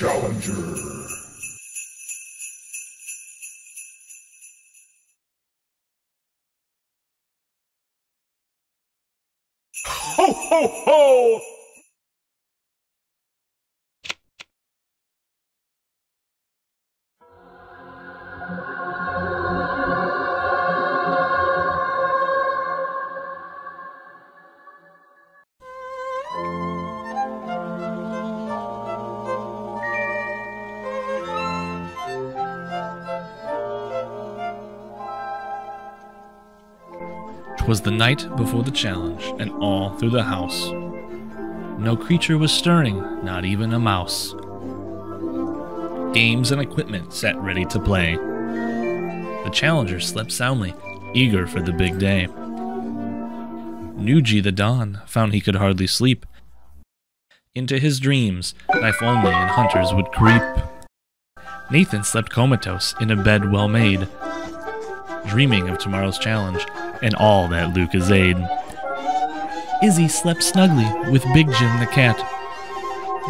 challenger. Ho ho ho! Twas the night before the challenge, and all through the house no creature was stirring, not even a mouse. Games and equipment sat ready to play. The challenger slept soundly, eager for the big day. Nuji the Don found he could hardly sleep. Into his dreams, knife only and hunters would creep. Nathan slept comatose in a bed well made, dreaming of tomorrow's challenge and all that Lucas aid. Izzy slept snugly with Big Jim the cat,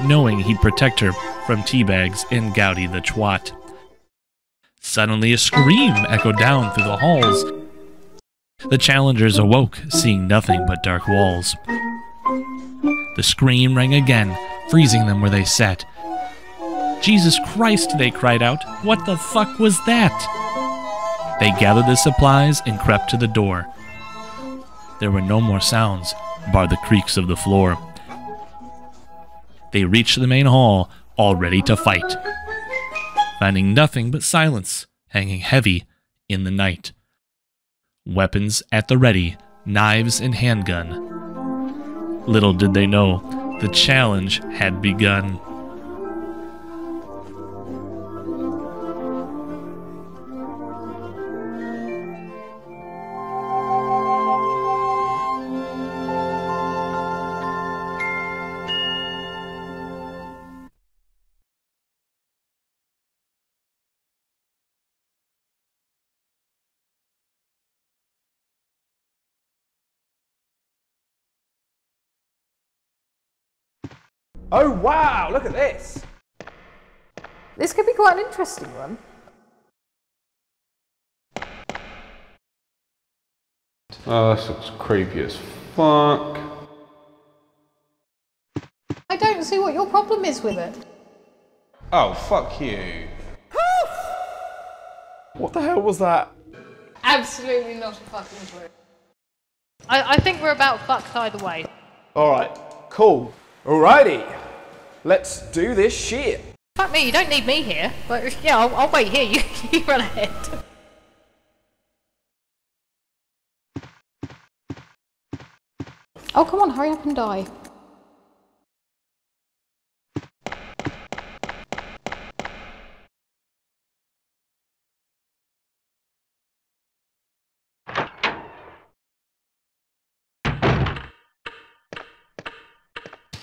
knowing he'd protect her from teabags and Gouty the twat. Suddenly a scream echoed down through the halls. The challengers awoke, seeing nothing but dark walls. The scream rang again, freezing them where they sat. Jesus Christ, they cried out, what the fuck was that? They gathered the supplies and crept to the door. There were no more sounds, bar the creaks of the floor. They reached the main hall, all ready to fight, finding nothing but silence hanging heavy in the night. Weapons at the ready, knives and handgun. Little did they know, the challenge had begun. Oh wow, look at this. This could be quite an interesting one. Oh, this looks creepy as fuck. I don't see what your problem is with it. Oh, fuck you. What the hell was that? Absolutely not a fucking clue. I, I think we're about fucked either way. Alright, cool. Alrighty. Let's do this shit. Fuck me, you don't need me here. But yeah, I'll, I'll wait here. You, you run ahead. Oh, come on, hurry up and die.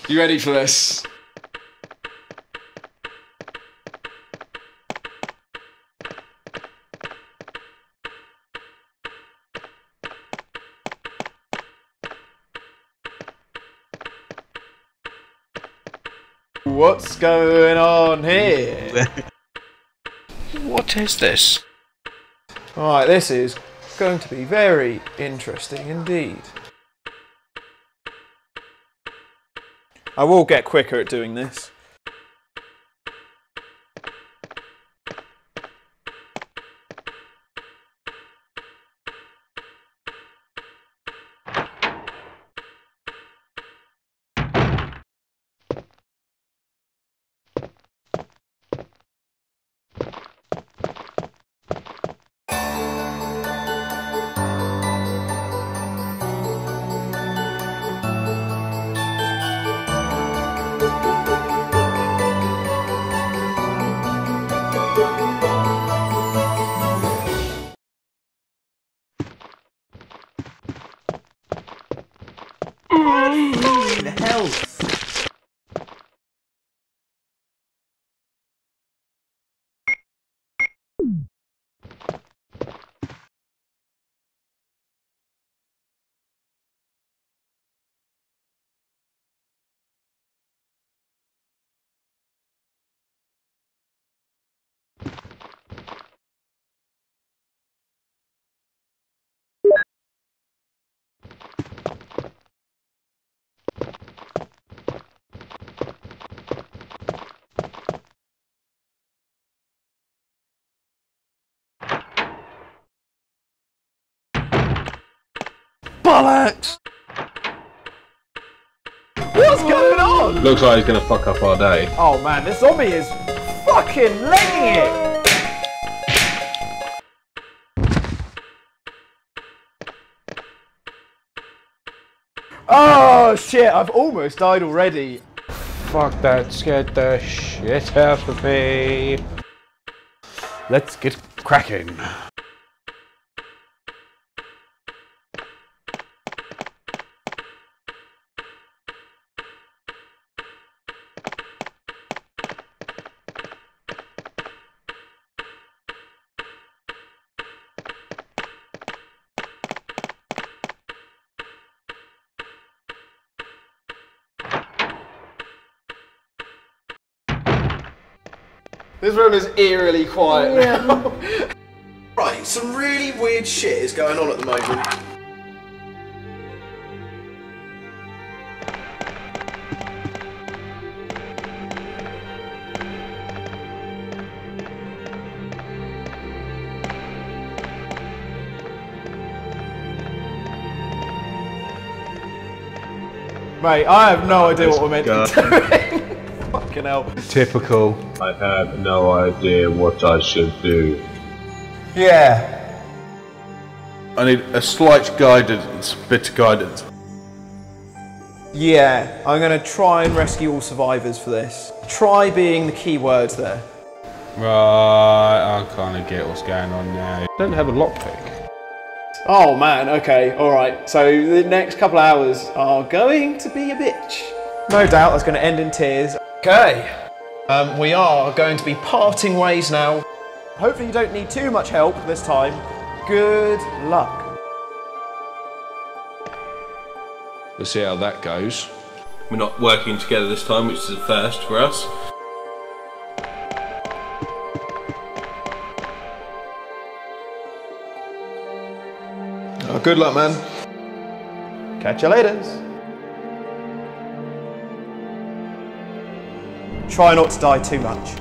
You ready for this? What's going on here? What is this? Alright, this is going to be very interesting indeed. I will get quicker at doing this. Bollocks! What's going on? Looks like he's gonna fuck up our day. Oh man, this zombie is fucking legging it! Oh shit, I've almost died already. Fuck that scared the shit out of me. Let's get cracking. Room is eerily quiet now. Right, some really weird shit is going on at the moment. Mate, I have no idea what we're meant to be doing. Fucking hell. Typical. I have no idea what I should do. Yeah. I need a slight guidance, bit of guidance. Yeah, I'm gonna try and rescue all survivors for this. Try being the key words there. Right, I kind of get what's going on now. Don't have a lockpick. Oh man, okay, alright. So the next couple hours are going to be a bitch. No doubt that's gonna end in tears. Okay. Um, we are going to be parting ways now. Hopefully you don't need too much help this time. Good luck. Let's see how that goes. We're not working together this time, which is a first for us. Oh, good luck, man. Catch you later. Try not to die too much.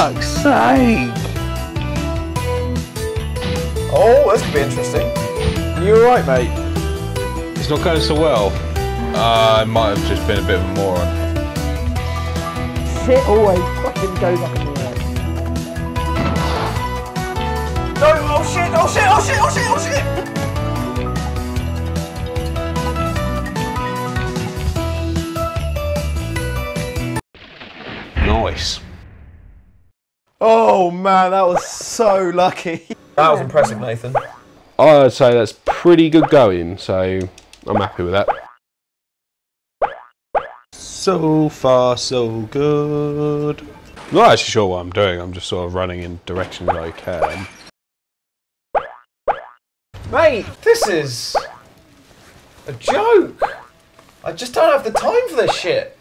Fuck's sake! Oh, this could be interesting. You alright, mate? It's not going so well. Uh, I might have just been a bit of a moron. Shit always fucking goes up in the air. No! Oh shit! Oh shit! Oh shit! Oh shit! Oh shit! Nice. Oh man, that was so lucky. That was impressive, Nathan. I'd say that's pretty good going, so I'm happy with that. So far, so good. I'm not actually sure what I'm doing, I'm just sort of running in directions I can. Mate, this is a joke. I just don't have the time for this shit.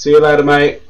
See you later, mate.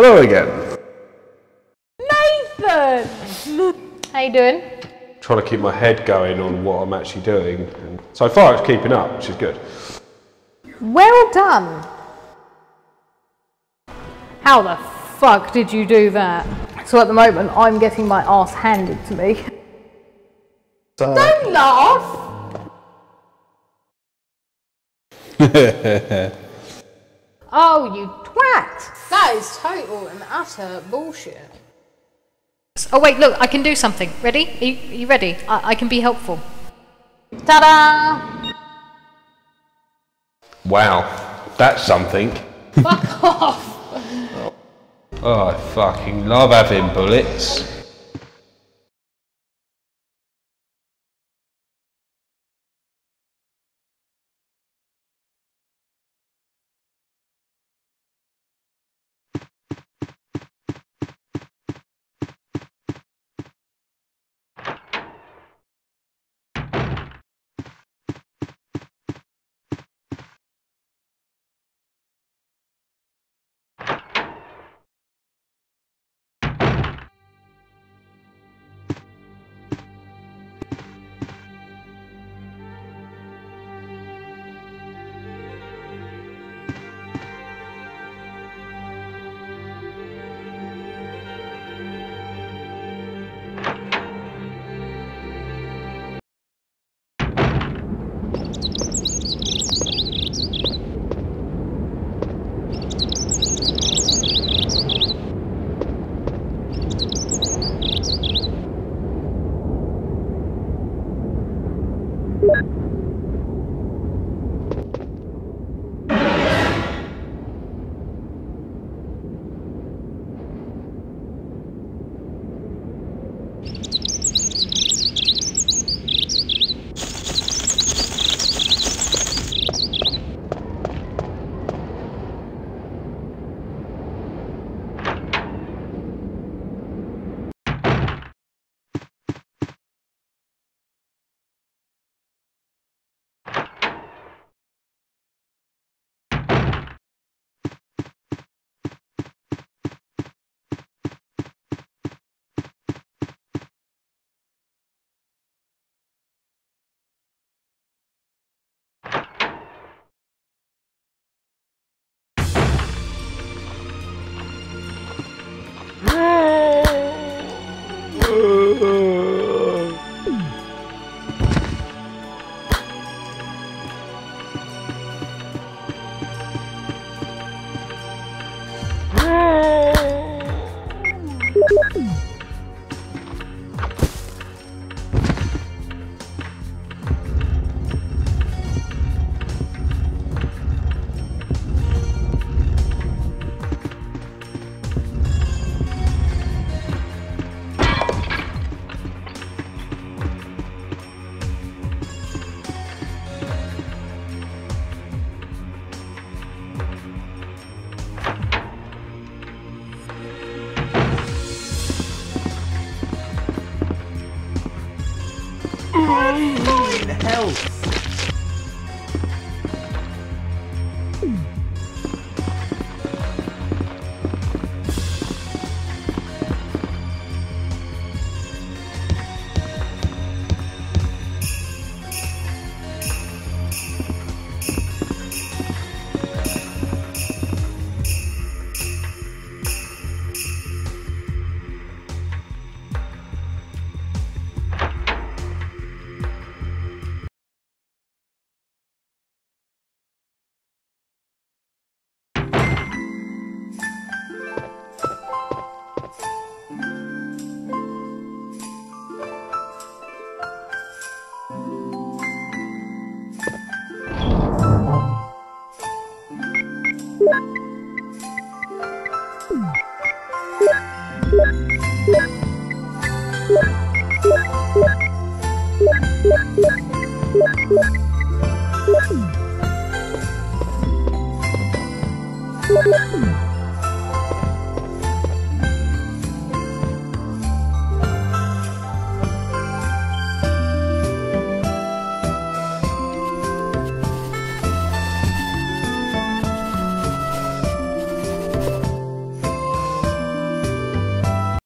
Hello again. Nathan! How you doing? Trying to keep my head going on what I'm actually doing. And so far, it's keeping up, which is good. Well done. How the fuck did you do that? So at the moment, I'm getting my ass handed to me. Don't laugh! oh, you twat! That is total and utter bullshit. Oh wait, look, I can do something. Ready? Are you, are you ready? I, I can be helpful. Ta-da! Wow, that's something. Fuck off! Oh, I fucking love having bullets. Oh. Thank you.